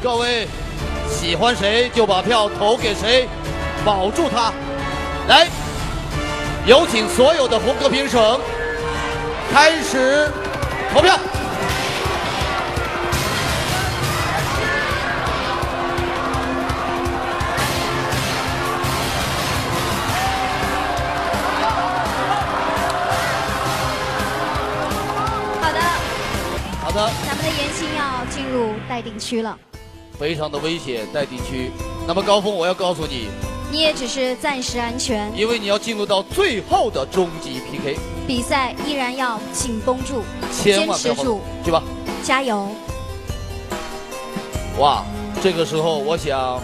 各位喜欢谁就把票投给谁，保住他。来，有请所有的红歌评审开始投票。好的，好的，咱们的严星要进入待定区了。非常的危险，待定区。那么高峰，我要告诉你，你也只是暂时安全，因为你要进入到最后的终极 PK，比赛依然要紧绷住，坚持住，去吧。加油！哇，这个时候我想，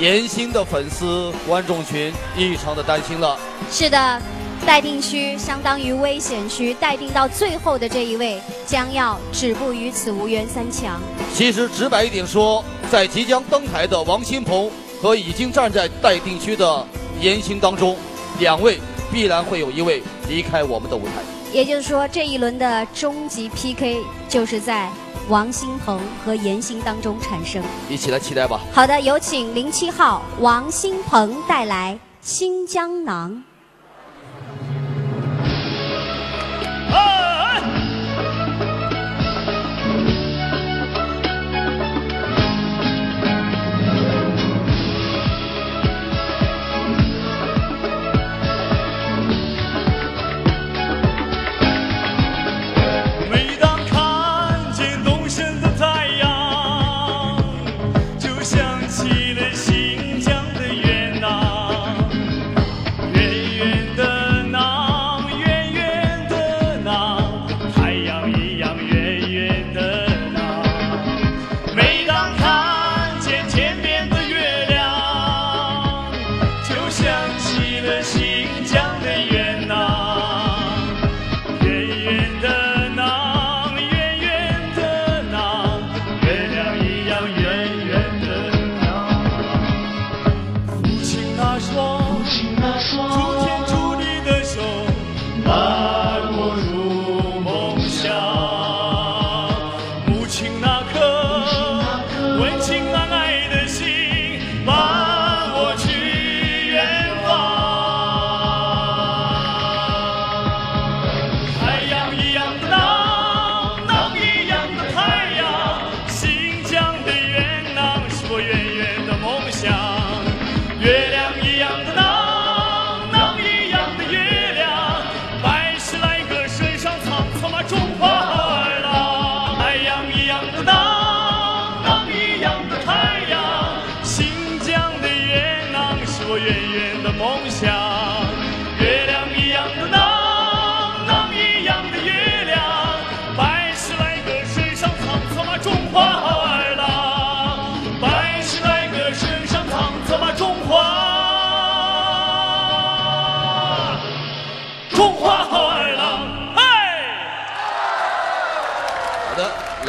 严星的粉丝观众群异常的担心了。是的，待定区相当于危险区，待定到最后的这一位将要止步于此，无缘三强。其实直白一点说，在即将登台的王新鹏和已经站在待定区的严星当中，两位必然会有一位离开我们的舞台。也就是说，这一轮的终极 PK 就是在王新鹏和严星当中产生。一起来期待吧。好的，有请零七号王新鹏带来《新江囊》。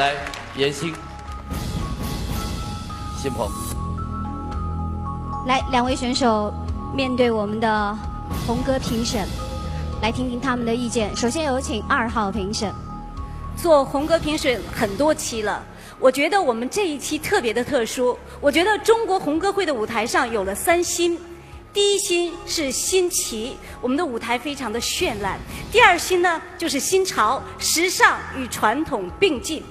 来，严星、新鹏，来，两位选手面对我们的红歌评审，来听听他们的意见。首先有请二号评审。做红歌评审很多期了，我觉得我们这一期特别的特殊。我觉得中国红歌会的舞台上有了三新，第一新是新奇，我们的舞台非常的绚烂；第二新呢就是新潮，时尚与传统并进；